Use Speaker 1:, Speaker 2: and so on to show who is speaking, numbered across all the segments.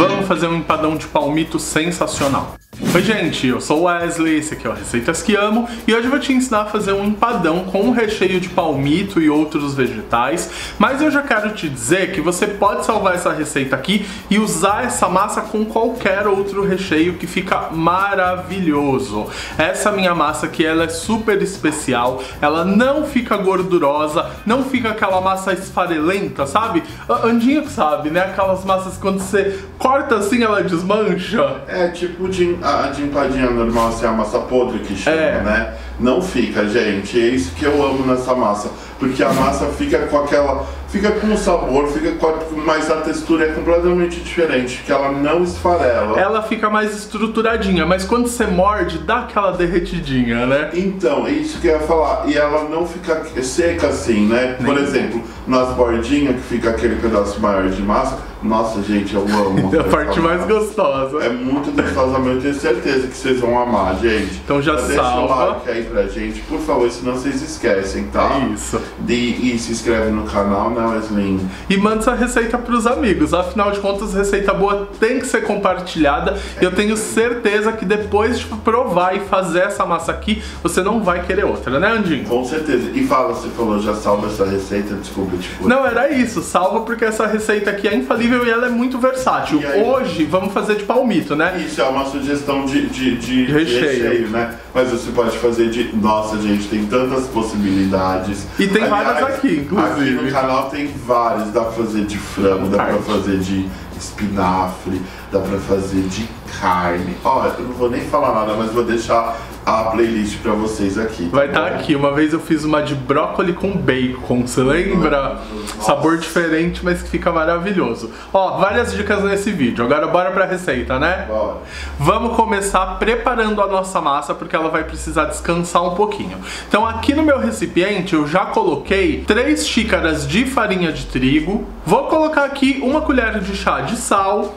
Speaker 1: Vamos fazer um empadão de palmito sensacional. Oi gente, eu sou o Wesley, esse aqui é o Receitas que Amo e hoje eu vou te ensinar a fazer um empadão com um recheio de palmito e outros vegetais, mas eu já quero te dizer que você pode salvar essa receita aqui e usar essa massa com qualquer outro recheio que fica maravilhoso. Essa minha massa aqui ela é super especial, ela não fica gordurosa, não fica aquela massa esfarelenta, sabe? Andinho sabe, né? Aquelas massas quando você corta assim ela desmancha.
Speaker 2: É tipo de a de empadinha normal, assim, a massa podre que chama, é. né? Não fica, gente. É isso que eu amo nessa massa. Porque a massa fica com aquela. Fica com o sabor, fica com. Mas a textura é completamente diferente, que ela não esfarela.
Speaker 1: Ela fica mais estruturadinha, mas quando você morde, dá aquela derretidinha, né?
Speaker 2: Então, é isso que eu ia falar. E ela não fica seca assim, né? Por exemplo, nas bordinhas, que fica aquele pedaço maior de massa nossa, gente, eu amo.
Speaker 1: É a parte mais gostosa.
Speaker 2: É muito gostosa, mas eu tenho certeza que vocês vão amar, gente.
Speaker 1: Então já
Speaker 2: então,
Speaker 1: salva.
Speaker 2: Deixa o like aí pra gente, por favor, senão vocês esquecem, tá?
Speaker 1: Isso.
Speaker 2: De, e se inscreve no canal, né, Wesley?
Speaker 1: E manda essa receita pros amigos. Afinal de contas, receita boa tem que ser compartilhada. É. E eu tenho certeza que depois de provar e fazer essa massa aqui, você não vai querer outra, né, Andinho?
Speaker 2: Com certeza. E fala, você falou, já salva essa receita, desculpa, tipo.
Speaker 1: Não, era isso. Salva porque essa receita aqui é infalível e ela é muito versátil. Hoje vamos fazer de palmito, né?
Speaker 2: Isso é uma sugestão de, de, de recheio. recheio. né? Mas você pode fazer de. Nossa, gente, tem tantas possibilidades.
Speaker 1: E tem Aliás, várias aqui, inclusive.
Speaker 2: Aqui no canal tem várias. Dá pra fazer de frango, dá pra fazer de espinafre, dá pra fazer de carne. Ó, eu não vou nem falar nada, mas vou deixar a playlist pra vocês aqui.
Speaker 1: Vai estar tá aqui. Uma vez eu fiz uma de brócolis com bacon, você lembra? Nossa. Sabor diferente, mas que fica maravilhoso. Ó, várias dicas nesse vídeo. Agora bora pra receita, né?
Speaker 2: Bora.
Speaker 1: Vamos começar preparando a nossa massa, porque ela vai precisar descansar um pouquinho. Então aqui no meu recipiente eu já coloquei 3 xícaras de farinha de trigo. Vou colocar aqui uma colher de chá de sal,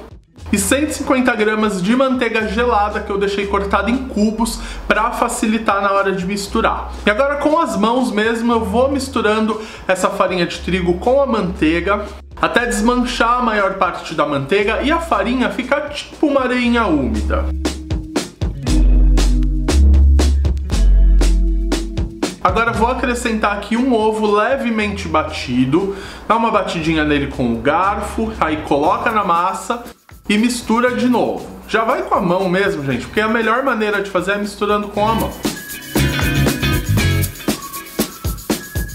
Speaker 1: e 150 gramas de manteiga gelada que eu deixei cortada em cubos para facilitar na hora de misturar. E agora com as mãos mesmo eu vou misturando essa farinha de trigo com a manteiga até desmanchar a maior parte da manteiga e a farinha ficar tipo uma areinha úmida. Agora vou acrescentar aqui um ovo levemente batido, dá uma batidinha nele com o garfo, aí coloca na massa e mistura de novo. Já vai com a mão mesmo, gente, porque a melhor maneira de fazer é misturando com a mão.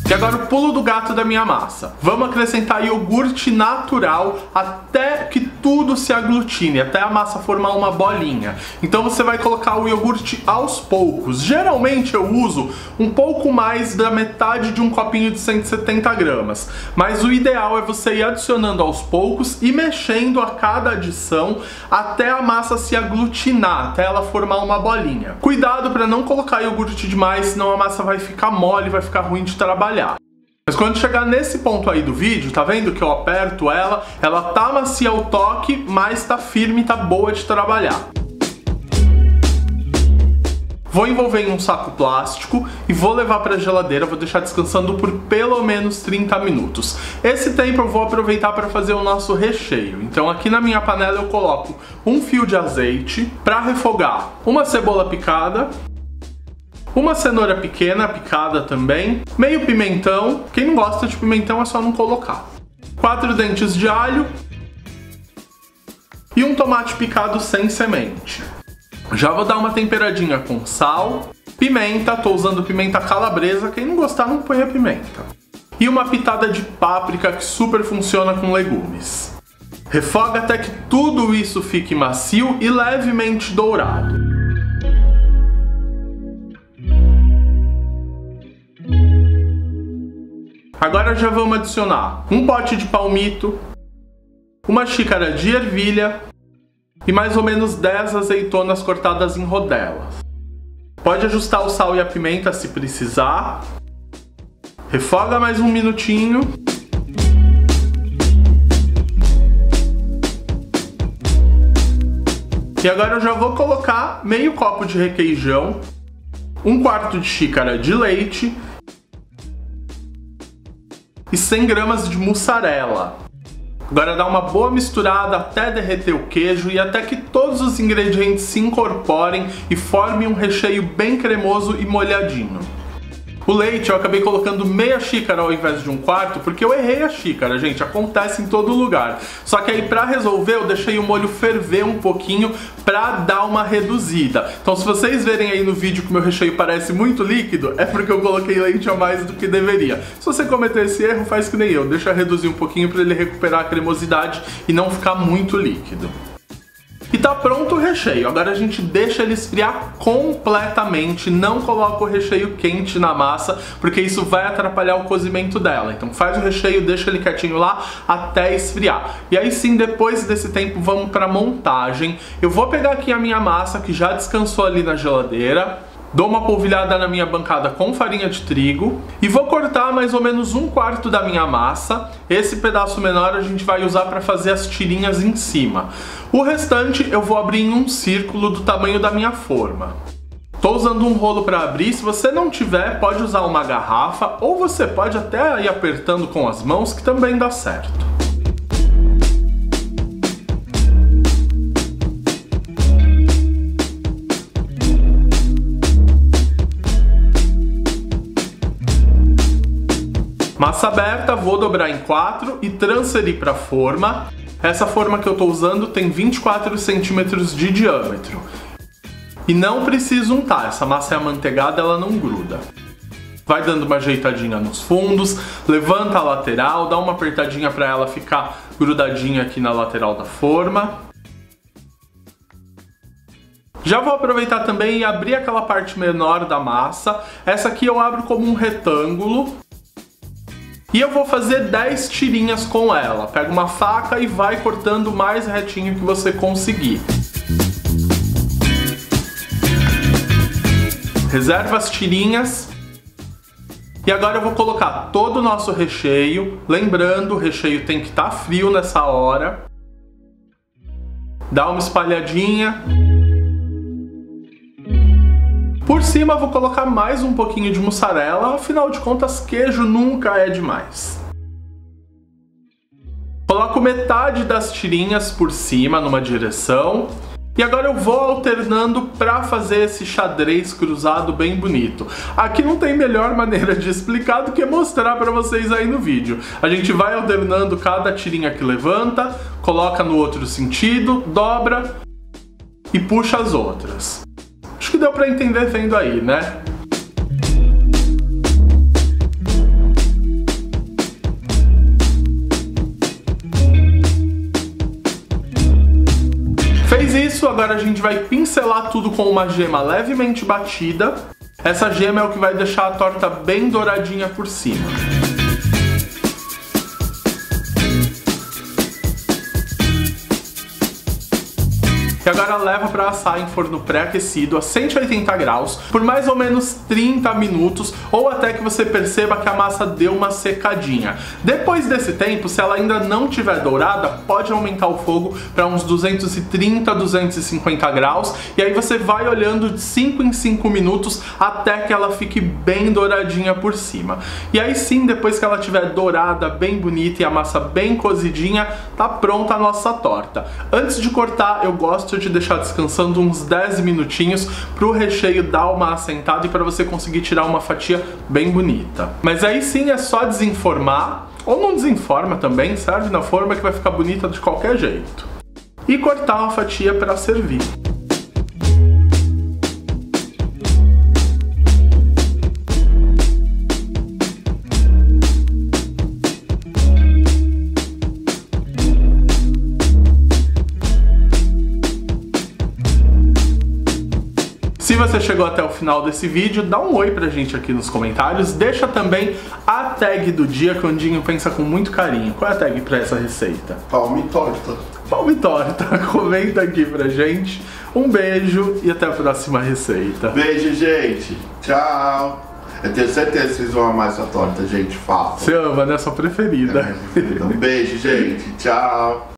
Speaker 1: E agora o pulo do gato da minha massa. Vamos acrescentar iogurte natural até que tudo se aglutine, até a massa formar uma bolinha. Então você vai colocar o iogurte aos poucos. Geralmente eu uso um pouco mais da metade de um copinho de 170 gramas. Mas o ideal é você ir adicionando aos poucos e mexendo a cada adição até a massa se aglutinar, até ela formar uma bolinha. Cuidado para não colocar iogurte demais, senão a massa vai ficar mole, vai ficar ruim de trabalhar. Mas quando chegar nesse ponto aí do vídeo, tá vendo que eu aperto ela, ela tá macia ao toque, mas tá firme, tá boa de trabalhar. Vou envolver em um saco plástico e vou levar para a geladeira, vou deixar descansando por pelo menos 30 minutos. Esse tempo eu vou aproveitar para fazer o nosso recheio. Então aqui na minha panela eu coloco um fio de azeite para refogar uma cebola picada, uma cenoura pequena, picada também, meio pimentão, quem não gosta de pimentão é só não colocar, quatro dentes de alho e um tomate picado sem semente. Já vou dar uma temperadinha com sal, pimenta, tô usando pimenta calabresa, quem não gostar não põe a pimenta. E uma pitada de páprica que super funciona com legumes. Refoga até que tudo isso fique macio e levemente dourado. Agora já vamos adicionar um pote de palmito, uma xícara de ervilha e mais ou menos 10 azeitonas cortadas em rodelas. Pode ajustar o sal e a pimenta se precisar. Refoga mais um minutinho. E agora eu já vou colocar meio copo de requeijão, um quarto de xícara de leite e 100 gramas de mussarela. Agora dá uma boa misturada até derreter o queijo e até que todos os ingredientes se incorporem e formem um recheio bem cremoso e molhadinho. O leite eu acabei colocando meia xícara ao invés de um quarto, porque eu errei a xícara, gente, acontece em todo lugar. Só que aí para resolver eu deixei o molho ferver um pouquinho para dar uma reduzida. Então se vocês verem aí no vídeo que meu recheio parece muito líquido, é porque eu coloquei leite a mais do que deveria. Se você cometer esse erro, faz que nem eu, deixa reduzir um pouquinho para ele recuperar a cremosidade e não ficar muito líquido. Tá pronto o recheio. Agora a gente deixa ele esfriar completamente, não coloca o recheio quente na massa, porque isso vai atrapalhar o cozimento dela. Então faz o recheio, deixa ele quietinho lá até esfriar. E aí sim, depois desse tempo, vamos para montagem. Eu vou pegar aqui a minha massa que já descansou ali na geladeira. Dou uma polvilhada na minha bancada com farinha de trigo e vou cortar mais ou menos um quarto da minha massa. Esse pedaço menor a gente vai usar para fazer as tirinhas em cima. O restante eu vou abrir em um círculo do tamanho da minha forma. Estou usando um rolo para abrir, se você não tiver, pode usar uma garrafa ou você pode até ir apertando com as mãos que também dá certo. Massa aberta, vou dobrar em quatro e transferir para a forma. Essa forma que eu estou usando tem 24 centímetros de diâmetro. E não precisa untar, essa massa é amanteigada, ela não gruda. Vai dando uma ajeitadinha nos fundos, levanta a lateral, dá uma apertadinha para ela ficar grudadinha aqui na lateral da forma. Já vou aproveitar também e abrir aquela parte menor da massa. Essa aqui eu abro como um retângulo e eu vou fazer 10 tirinhas com ela. Pega uma faca e vai cortando o mais retinho que você conseguir. Reserva as tirinhas. E agora eu vou colocar todo o nosso recheio. Lembrando, o recheio tem que estar tá frio nessa hora. Dá uma espalhadinha. Por cima vou colocar mais um pouquinho de mussarela, afinal de contas queijo nunca é demais. Coloco metade das tirinhas por cima numa direção e agora eu vou alternando para fazer esse xadrez cruzado bem bonito. Aqui não tem melhor maneira de explicar do que mostrar para vocês aí no vídeo. A gente vai alternando cada tirinha que levanta, coloca no outro sentido, dobra e puxa as outras. Que deu para entender vendo aí, né? Fez isso, agora a gente vai pincelar tudo com uma gema levemente batida. Essa gema é o que vai deixar a torta bem douradinha por cima. Que agora leva para assar em forno pré-aquecido a 180 graus por mais ou menos 30 minutos ou até que você perceba que a massa deu uma secadinha. Depois desse tempo, se ela ainda não tiver dourada, pode aumentar o fogo para uns 230, 250 graus e aí você vai olhando de 5 em 5 minutos até que ela fique bem douradinha por cima. E aí sim, depois que ela tiver dourada, bem bonita e a massa bem cozidinha, tá pronta a nossa torta. Antes de cortar, eu gosto de deixar descansando uns 10 minutinhos para o recheio dar uma assentada e para você conseguir tirar uma fatia bem bonita. Mas aí sim é só desenformar, ou não desenforma também, serve na forma que vai ficar bonita de qualquer jeito. E cortar uma fatia para servir. Você chegou até o final desse vídeo, dá um oi pra gente aqui nos comentários. Deixa também a tag do dia que o Andinho pensa com muito carinho. Qual é a tag pra essa receita?
Speaker 2: Palme torta.
Speaker 1: Palme torta. Comenta aqui pra gente. Um beijo e até a próxima receita.
Speaker 2: Beijo, gente. Tchau. Eu tenho certeza que vocês vão amar essa torta, gente. Faça.
Speaker 1: Você ama, né? Sua preferida.
Speaker 2: É preferida. Um beijo, gente. Tchau.